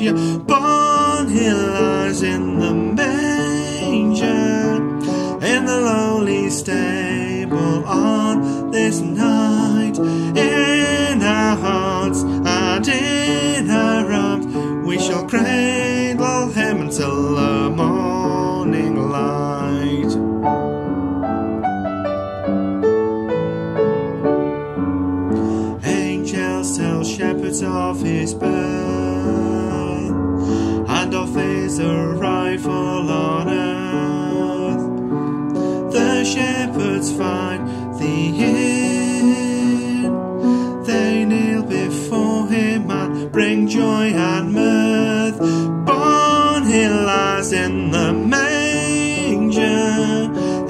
Savior. Born he lies in the manger, in the lowly stable on this night. In our hearts and in our arms, we shall cradle him until the morning light. Angels tell shepherds of his birth and of his arrival on earth. The shepherds find the inn, they kneel before him and bring joy and mirth. Born he lies in the manger,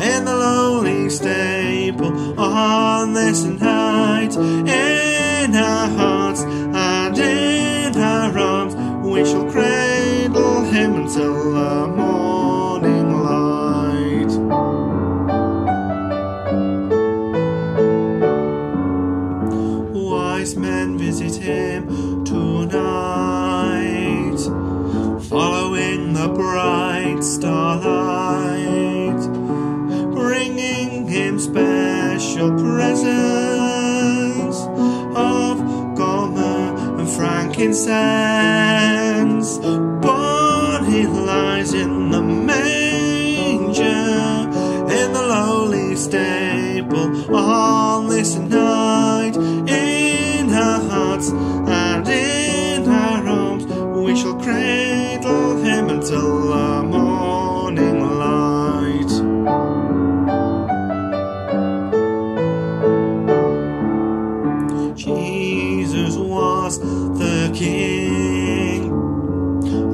in the lowly stable on this night. In our him tonight, following the bright starlight, bringing him special presents of gold and frankincense. But he lies in the manger, in the lowly stable on this King,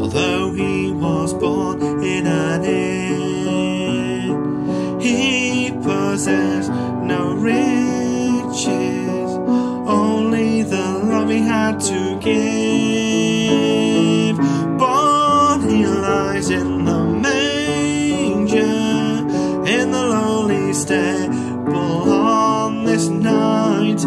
although he was born in an inn. He possessed no riches, only the love he had to give. Born he lies in the manger, in the lowly stable on this night.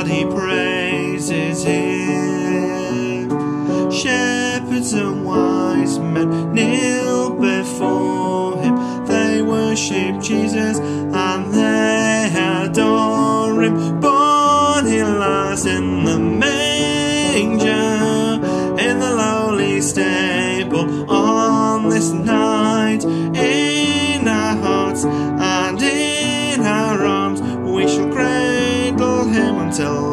Everybody praises him. Shepherds and wise men kneel before him. They worship Jesus and they adore him. Born he lies in the manger, in the lowly stable on this night. In our hearts and in our arms, we shall until